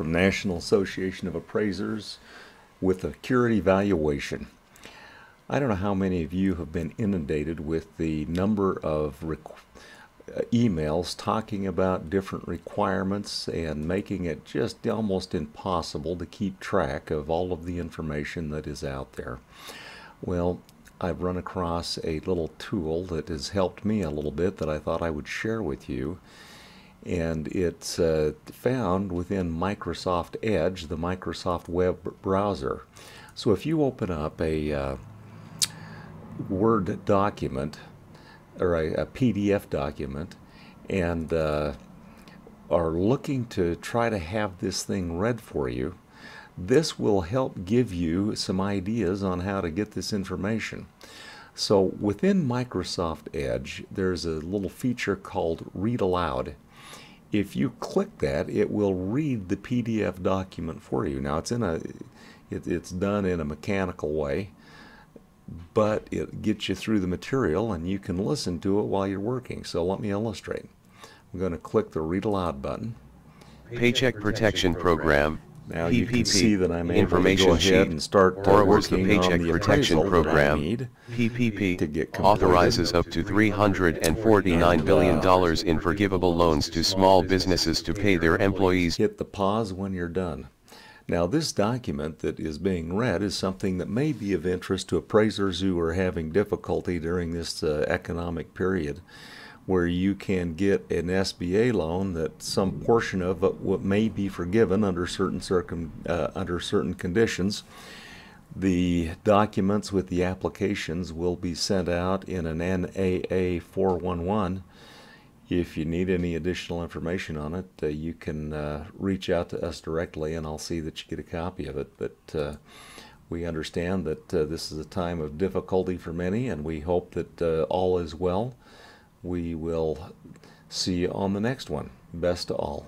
from National Association of Appraisers with a Curate evaluation. I don't know how many of you have been inundated with the number of uh, emails talking about different requirements and making it just almost impossible to keep track of all of the information that is out there. Well, I've run across a little tool that has helped me a little bit that I thought I would share with you. And it's uh, found within Microsoft Edge, the Microsoft web browser. So if you open up a uh, Word document or a, a PDF document and uh, are looking to try to have this thing read for you, this will help give you some ideas on how to get this information. So within Microsoft Edge, there's a little feature called Read Aloud. If you click that, it will read the PDF document for you. Now it's in a, it, it's done in a mechanical way, but it gets you through the material and you can listen to it while you're working. So let me illustrate. I'm going to click the Read Aloud button. Paycheck Protection Program, Now you can PPP, see that I'm able information to go ahead sheet, and start borrowers the Paycheck the Protection appraisal that I Program, need. PPP, to get authorizes up to $349 billion in forgivable loans to small businesses to pay their employees Hit the pause when you're done. Now, this document that is being read is something that may be of interest to appraisers who are having difficulty during this uh, economic period, where you can get an SBA loan that some portion of what may be forgiven under certain circum uh, under certain conditions. The documents with the applications will be sent out in an NAA 411 if you need any additional information on it, uh, you can uh, reach out to us directly and I'll see that you get a copy of it. But uh, we understand that uh, this is a time of difficulty for many and we hope that uh, all is well. We will see you on the next one. Best to all.